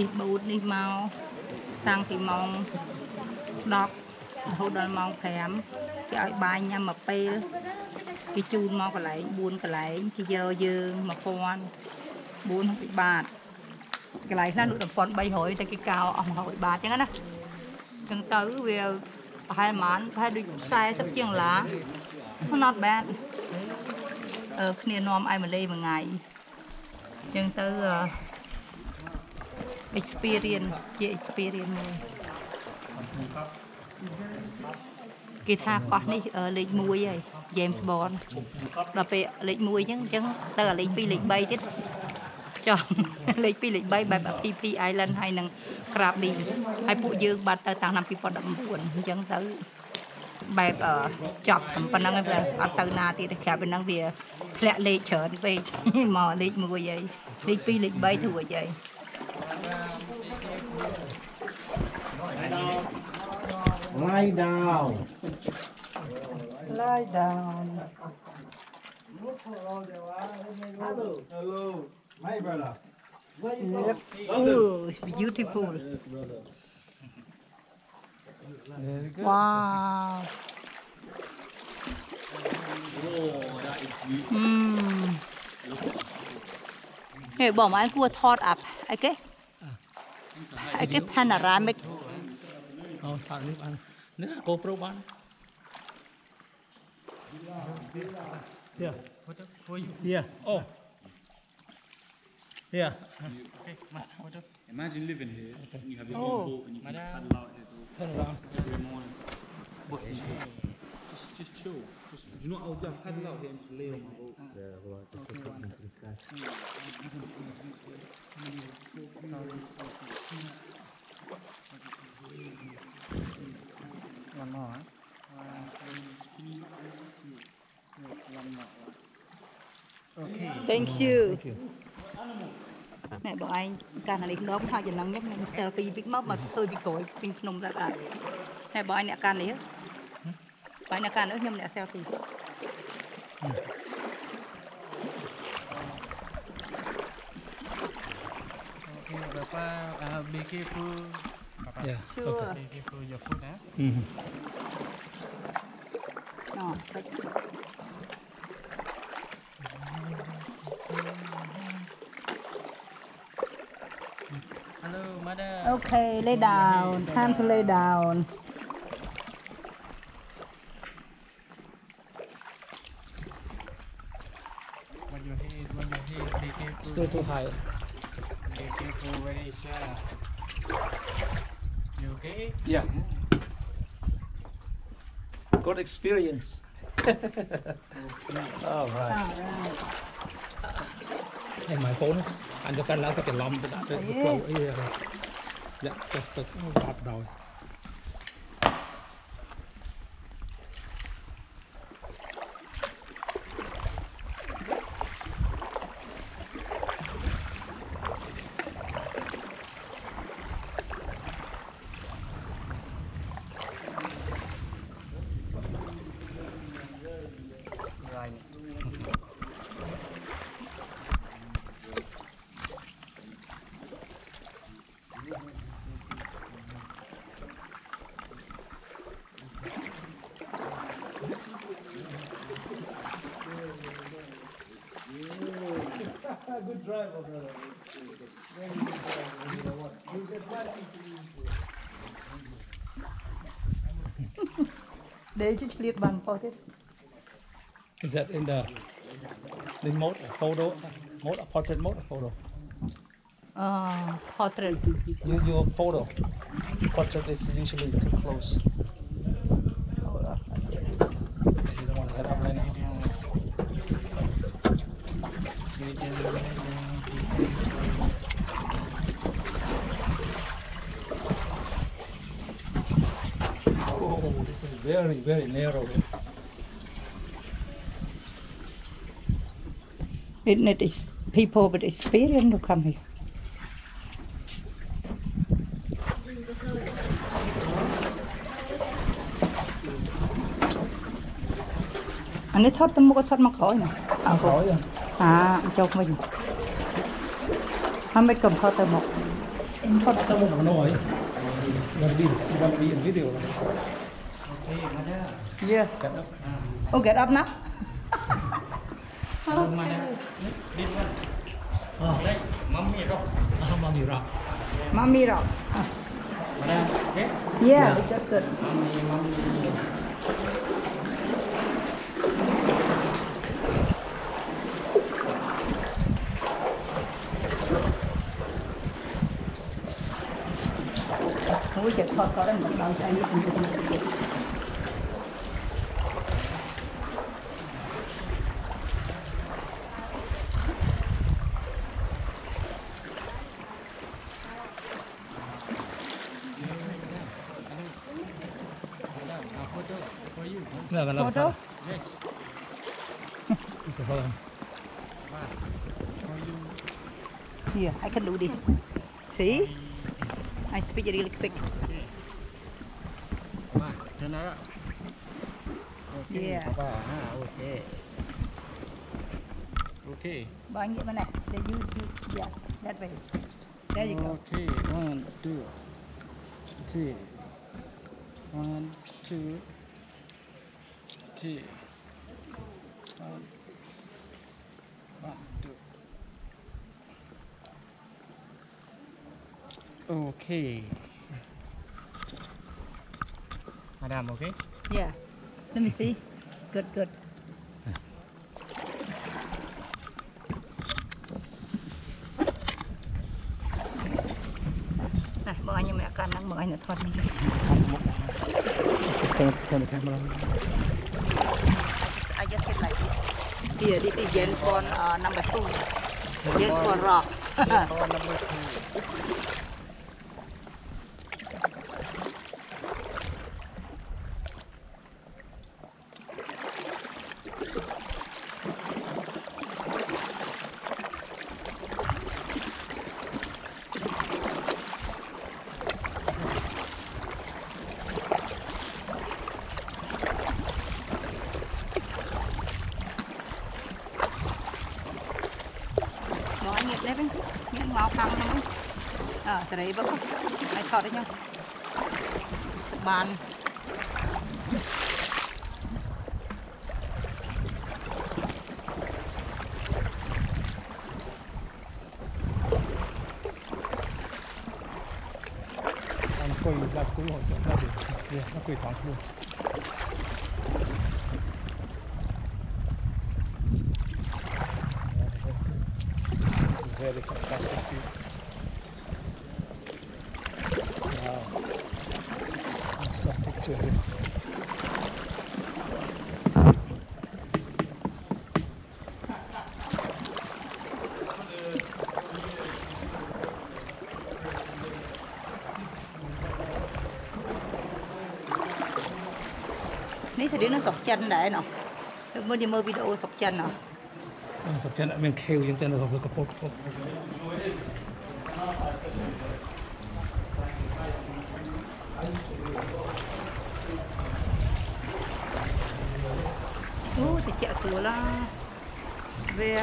ជិះបូតនេះមកតាំងពីម៉ោង10រហូតដល់ម៉ោង5គេឲ្យបាយញ៉ាំមួយពេលគេជូនមកកន្លែង4កន្លែងគេយកយើង1000 4បាតកន្លែងខ្លះលក់1300តែគេកោអស់100បាតអញ្ចឹងណាអញ្ចឹងទៅវាប្រហែលប្រហែលប្រហែលដូច40ជាងឡា not bad អឺគ្នានាំឲ្យមកលេមួយថ្ងៃអញ្ចឹងទៅអឺ experience ជា experience មួយគេថាកោះនេះអឺលេខ1ហើយ James Bond ដល់ពេលលេខ1អញ្ចឹងអញ្ចឹងទៅអាលេខ2លេខ3ទៀតចុះលេខ2លេខ3បែប PP Island ហើយនឹង Krabi ហើយពួកយើងបាត់ទៅតាំងឆ្នាំ2019អញ្ចឹងទៅបែបអឺចប់តែប៉ុណ្្នឹងឯងតែអត់ទៅណាទៀតទេក្រៅពីហ្នឹងវាធ្លាក់លេខច្រើនពេកមកលេខ1ហើយលេខ2លេខ3ធួចហើយ Lie down. lie down. Hello. My brother. yep. oh it's beautiful. Wow. Ừm. Hey, bỏ mà anh cua thọt ập ai cái panoramic Yeah. What up for you? Yeah. Oh. Yeah. Imagine living here. Okay. You have your own oh. boat and you can paddle out here. Paddle out every morning. What is it? just chill. Just, do you know what I'll do? I've had enough games to lay on my boat. Yeah, well, I just want to One more, eh? Okay. Thank you. Thank you. Này bọn anh, cả này nó cũng hai giờ lắng nhất, mình sẽ là cái big mouth mà hơi bị cối, pin không ra cả. Này bọn anh đã can đấy hết. Bajnakán ők ca nữa selfie. Okay, Bapak, thì be careful. Bapak, yeah. sure. okay. be careful your Okay, lay down. Time to lay down. Still too high. Be careful, very sharp. You okay? Yeah. Good experience. All right. Hey, my phone. Anh cho căn lá cái cái đã cái Đấy. flow ấy rồi. Dạ, tức tức bắt đầu. Để chứ liệt bằng phô thế Is that in the the mode photo? Mode portrait mode or photo? ờ portrait You your photo. Portrait is usually too close. You don't want to head up right now. This is very, very narrow. here. it is people with experience to come here anh ấy thoát cái thoát một khói nè à, Khỏi rồi. à cho mình hai mấy cầm thoát tới một Hot tao một be gonna be in video. Okay? Yeah. Get up. Oh, get up now. Mana? This one. Oh, mami rock. rock. Mommy rock. Okay. Yeah, it's just good. Mami, mami. Ui, chết thật có đến một đầu tay A for you. No, no, no. Photo? Yes. Okay, hold on. For you. Here, I can do this. See? I speak really quick. Wah, turn around. Okay. Yeah. Papa, ha, okay. Okay. Bao nhiêu bên này? Để you, you, yeah, that way. There you go. Okay, one, two, three. One, two, One, one, two. Okay. Madam, okay? Yeah. Let me see. Good, good. Này, bọn anh mẹ can đang bọn anh là thoát đi. Turn, turn the camera. I just sit like this. Here, this is Yen for uh, number two. Yen for rock. Call number two. Những máu. Ờ, sẽ Hãy thọt đấy nhau. Bàn. Nó quỳ đặt cú hồi chỗ ra được. Nó quỳ thẳng luôn. very fantastic view. Wow. Awesome picture here. Ni sedih nak sok chan dah no. Dek mau dia mau video sọc chan nọ sập chân mình kêu chúng ta nó gặp cái cột thì chạy cửa là về